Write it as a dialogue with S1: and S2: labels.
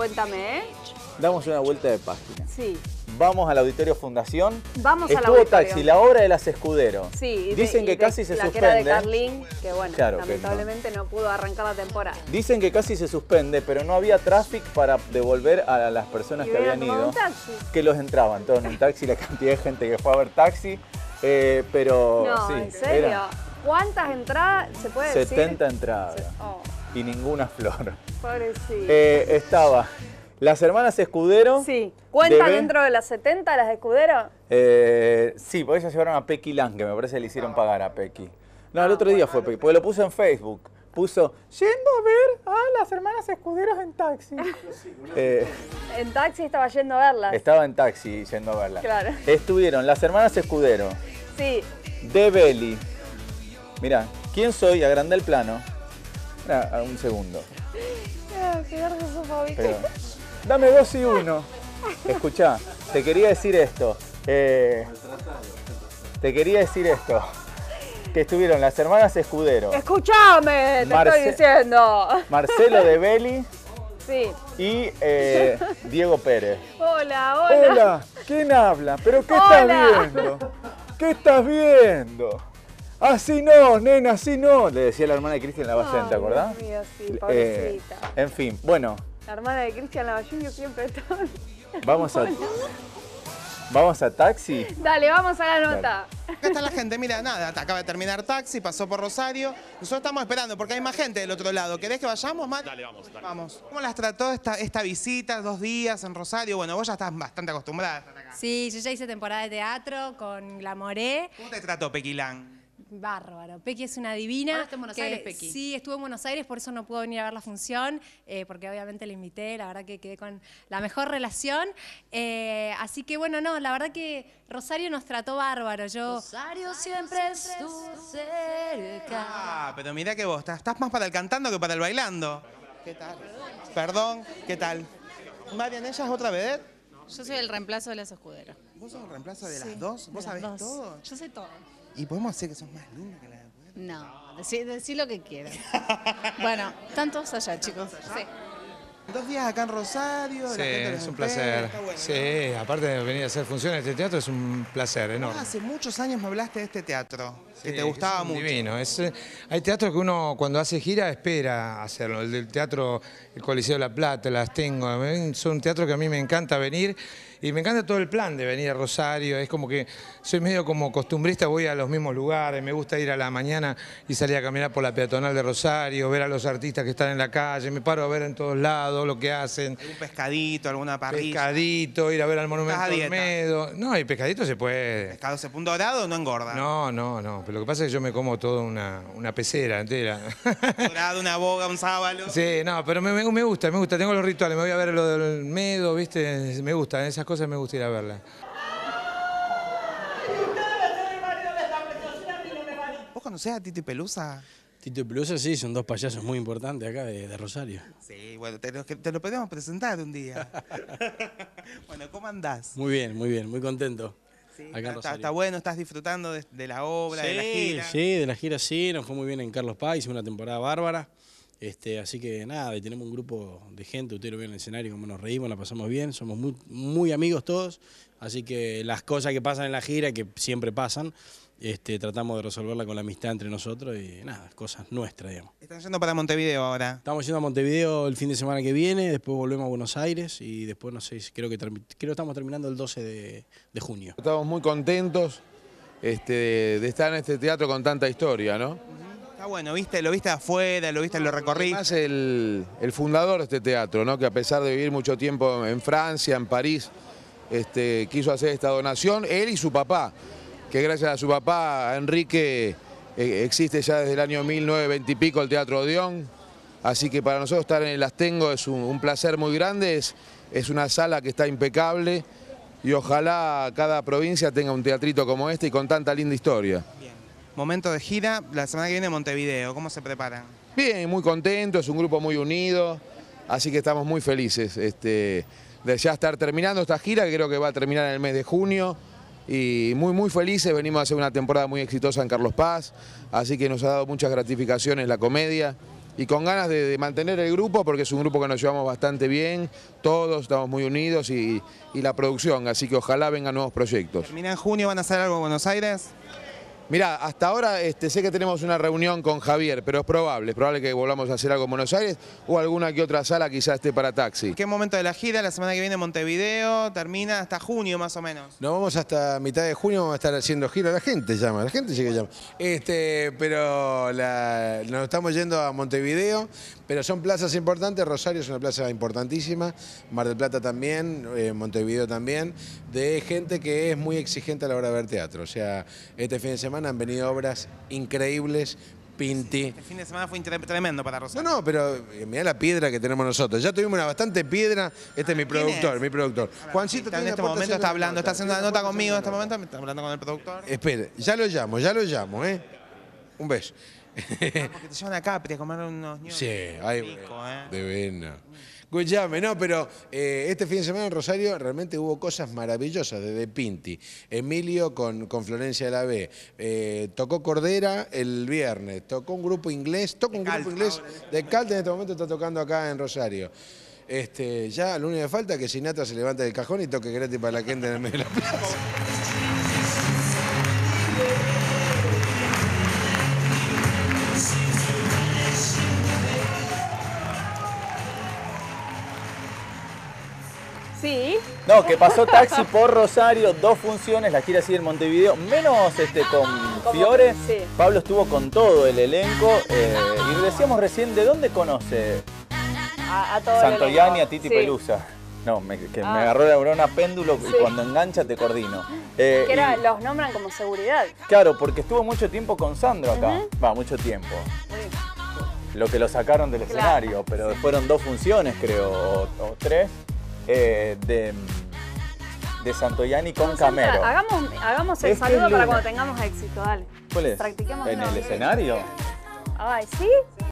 S1: Cuéntame, ¿eh?
S2: Damos una vuelta de página.
S1: Sí.
S2: Vamos al Auditorio Fundación.
S1: Vamos al
S2: Estuvo
S1: auditorio.
S2: Taxi, la obra de las Escuderos.
S1: Sí. y
S2: Dicen
S1: y
S2: que casi se
S1: la que era de
S2: suspende.
S1: Carlín, que bueno,
S2: Claro que no.
S1: lamentablemente no. pudo arrancar la temporada.
S2: Dicen que casi se suspende, pero no había tráfico para devolver a las personas que habían ido.
S1: un taxi.
S2: Que los entraban todos en un taxi, la cantidad de gente que fue a ver taxi. eh, pero
S1: No,
S2: sí,
S1: ¿en serio? ¿Cuántas entradas se puede decir?
S2: 70 entradas
S1: Oh,
S2: y ninguna flor.
S1: pobrecito.
S2: Eh, estaba las hermanas Escudero.
S1: sí. ¿Cuentan
S2: de-
S1: dentro de las 70 las escuderos?
S2: Eh, sí, porque ellas llevaron a Pequi Lang, que me parece que le hicieron pagar a Pequi. No, el
S1: Ah,
S2: otro día fue Pequi, porque lo puso en Facebook. Puso, yendo a ver a las hermanas Escuderos en taxi. Eh,
S1: En taxi estaba yendo a verlas.
S2: estaba en taxi yendo a verla.
S1: Claro.
S2: Estuvieron las hermanas Escudero,
S1: Sí.
S2: De Belli. Mirá, ¿quién soy? Agranda el plano. Un segundo.
S1: Ah.
S2: Pero, dame dos y uno. Escuchá, te quería decir esto. eh, te quería decir esto. Que estuvieron las hermanas Escudero,
S1: Escúchame, te
S2: Marce-
S1: estoy diciendo.
S2: Marcelo de Belli
S1: Sí.
S2: y eh, Diego Pérez.
S1: Hola, hola.
S2: Hola, ¿quién habla? ¿Pero qué
S1: Hola.
S2: estás viendo? ¿Qué estás viendo? Así no, nena, así no. Le decía la hermana de Cristian Lavallén, ¿te acordás?
S1: Dios mío, sí,
S2: Eh, en fin, bueno,
S1: La hermana de Cristian Lavallén yo siempre estaba...
S2: vamos a, vamos a taxi.
S1: Dale, vamos a la nota.
S3: Acá está la gente, mira, nada, acaba de terminar taxi, pasó por Rosario. Nosotros estamos esperando porque hay más gente del otro lado. ¿Querés que vayamos, Mati? Dale, vamos, Vamos. ¿Cómo las trató esta, esta visita, dos días en Rosario? Bueno, vos ya estás bastante acostumbrada a estar acá.
S4: Sí, yo ya hice temporada de teatro con Glamoré.
S3: ¿Cómo te trató Pequilán?
S4: Bárbaro. Pequi es una divina.
S5: Ahora está en Buenos
S4: que
S5: Aires, Pequi.
S4: Sí, estuvo en Buenos Aires, por eso no pudo venir a ver la función, eh, porque obviamente le invité, la verdad que quedé con la mejor relación. Eh, así que bueno, no, la verdad que Rosario nos trató bárbaro. Yo
S5: Rosario siempre estuvo cerca.
S3: Ah, pero mira que vos estás, más para el cantando que para el bailando. ¿Qué tal? Perdón, ¿qué tal? Marian, ¿ella es otra vedette?
S5: Yo soy el reemplazo de las escuderas.
S3: ¿Vos sos el reemplazo de
S4: Sí,
S3: las dos? ¿Vos
S4: las
S3: sabés
S4: dos.
S3: todo?
S4: Yo sé todo.
S3: ¿Y podemos decir que sos más linda que la de afuera?
S5: No, decí, decí lo que quieras. bueno, están todos allá, chicos. Sí.
S3: Dos días acá en Rosario,
S6: Sí,
S3: la gente los
S6: es un
S3: espera,
S6: placer.
S3: está bueno.
S6: Sí, aparte de venir a hacer funciones de este teatro, es un placer enorme.
S3: Hace muchos años me hablaste de este teatro, que
S6: Sí,
S3: te gustaba
S6: es
S3: mucho.
S6: Divino. Es, eh, hay teatro que uno cuando hace gira espera hacerlo. El del teatro, el Coliseo de la Plata, las tengo. Mí Son un teatro que a mí me encanta venir y me encanta todo el plan de venir a Rosario. Es como que soy medio como costumbrista, voy a los mismos lugares. Me gusta ir a la mañana y salir a caminar por la peatonal de Rosario, ver a los artistas que están en la calle. Me paro a ver en todos lados lo que hacen.
S3: Algún pescadito, alguna parrilla.
S6: Pescadito, ir a ver al Monumento. Olmedo. No, y pescadito se puede.
S3: Pescado se punto dorado no engorda.
S6: No, no, no. Pero lo que pasa es que yo me como toda una, una pecera entera.
S3: Dorado, una boga, un sábalo.
S6: sí, no, pero me, me- gusta, me gusta. Tengo los rituales. Me voy a ver lo del medo, ¿viste? Me gusta, esas cosas me gusta ir a verlas.
S3: ¿Vos conocés a Titi Pelusa?
S7: Tito y Pelusa sí, son dos payasos muy importantes acá de, de Rosario.
S3: Sí, bueno, te lo, te lo podemos presentar un día. bueno, ¿cómo andás?
S7: Muy bien, muy bien, muy contento.
S3: Sí,
S7: acá
S3: está,
S7: Rosario.
S3: está bueno, estás disfrutando de, de la obra, de la gira.
S7: sí, de la gira sí, nos fue muy bien en Carlos Paz, hicimos una temporada bárbara. Este, así que nada, y tenemos un grupo de gente, ustedes lo vieron en el escenario, como nos reímos, la pasamos bien, somos muy, muy amigos todos, así que las cosas que pasan en la gira, que siempre pasan, este, tratamos de resolverla con la amistad entre nosotros y nada, cosas nuestras, digamos.
S3: Están yendo para Montevideo ahora.
S7: Estamos yendo a Montevideo el fin de semana que viene, después volvemos a Buenos Aires y después, no sé, creo que, termi- creo que estamos terminando el 12 de, de junio.
S8: Estamos muy contentos este, de, de estar en este teatro con tanta historia, ¿no?
S3: Está bueno, ¿viste? Lo viste afuera, lo viste, lo recorriste.
S8: Además, el, el fundador de este teatro, ¿no? que a pesar de vivir mucho tiempo en Francia, en París, este, quiso hacer esta donación, él y su papá, que gracias a su papá, Enrique, eh, existe ya desde el año 1920 y pico el Teatro Odeón, así que para nosotros estar en el Astengo es un, un placer muy grande, es, es una sala que está impecable y ojalá cada provincia tenga un teatrito como este y con tanta linda historia.
S3: Momento de gira, la semana que viene Montevideo. ¿Cómo se preparan?
S8: Bien, muy contento, es un grupo muy unido, así que estamos muy felices este, de ya estar terminando esta gira, que creo que va a terminar en el mes de junio, y muy, muy felices, venimos a hacer una temporada muy exitosa en Carlos Paz, así que nos ha dado muchas gratificaciones la comedia, y con ganas de, de mantener el grupo porque es un grupo que nos llevamos bastante bien, todos estamos muy unidos y, y la producción, así que ojalá vengan nuevos proyectos.
S3: Termina en junio, van a hacer algo en Buenos Aires.
S8: Mirá, hasta ahora este, sé que tenemos una reunión con Javier, pero es probable, es probable que volvamos a hacer algo en Buenos Aires o alguna que otra sala quizás esté para taxi.
S3: ¿Qué momento de la gira? La semana que viene en Montevideo, termina hasta junio más o menos.
S9: Nos vamos hasta mitad de junio, vamos a estar haciendo gira. La gente llama, la gente sí que llama. Este, pero la- nos estamos yendo a Montevideo, pero son plazas importantes. Rosario es una plaza importantísima, Mar del Plata también, eh, Montevideo también, de gente que es muy exigente a la hora de ver teatro. O sea, este fin de semana han venido obras increíbles. Pinti.
S3: El fin de semana fue tre- tremendo para
S9: No,
S3: Rosario.
S9: no, pero eh, mirá la piedra que tenemos nosotros. Ya tuvimos una bastante piedra. Este es mi
S3: ¿quién
S9: productor,
S3: es?
S9: mi productor. Juancito
S3: Está en este momento está hablando, está haciendo una nota conmigo en este momento, me está hablando con el productor.
S9: Espere, ya lo llamo, ya lo llamo, ¿eh? Un beso.
S3: Porque te llevan a Capri a comer unos ñoquis.
S9: Sí,
S3: Rico, ¿eh?
S9: de vena. Escuchame, no, pero eh, este fin de semana en Rosario realmente hubo cosas maravillosas, desde Pinti, Emilio con, con Florencia de la B, eh, tocó Cordera el viernes, tocó un grupo inglés, toca un grupo inglés
S3: ahora,
S9: de Calte en este momento está tocando acá en Rosario. Este, ya lo único que falta es que Sinatra se levante del cajón y toque gratis para la gente en el medio de la plaza.
S1: Sí.
S2: No, que pasó taxi por Rosario, dos funciones, la gira sigue en Montevideo, menos este con
S1: Como-
S2: Fiore.
S1: sí.
S2: Pablo estuvo con todo el elenco eh, y decíamos recién, ¿de dónde conoce
S1: A, a todo
S2: Santoyani a Titi
S1: Sí.
S2: Pelusa? No, me- que me
S1: Ah.
S2: agarró la brona péndulo y cuando engancha te coordino. Eh,
S1: Que era,
S2: y-
S1: los nombran como seguridad.
S2: Claro, porque estuvo mucho tiempo con Sandro acá. Va, mucho tiempo. Lo que lo sacaron del
S1: Claro.
S2: escenario, pero fueron dos funciones, creo, o, o tres, eh, de, de Santoyani con
S1: Sandra,
S2: Camero.
S1: Hagamos, hagamos el
S2: Es que
S1: saludo para cuando tengamos éxito, dale.
S2: ¿Cuál es?
S1: Practiquemos
S2: ¿En el escenario?
S1: Ay, ¿sí?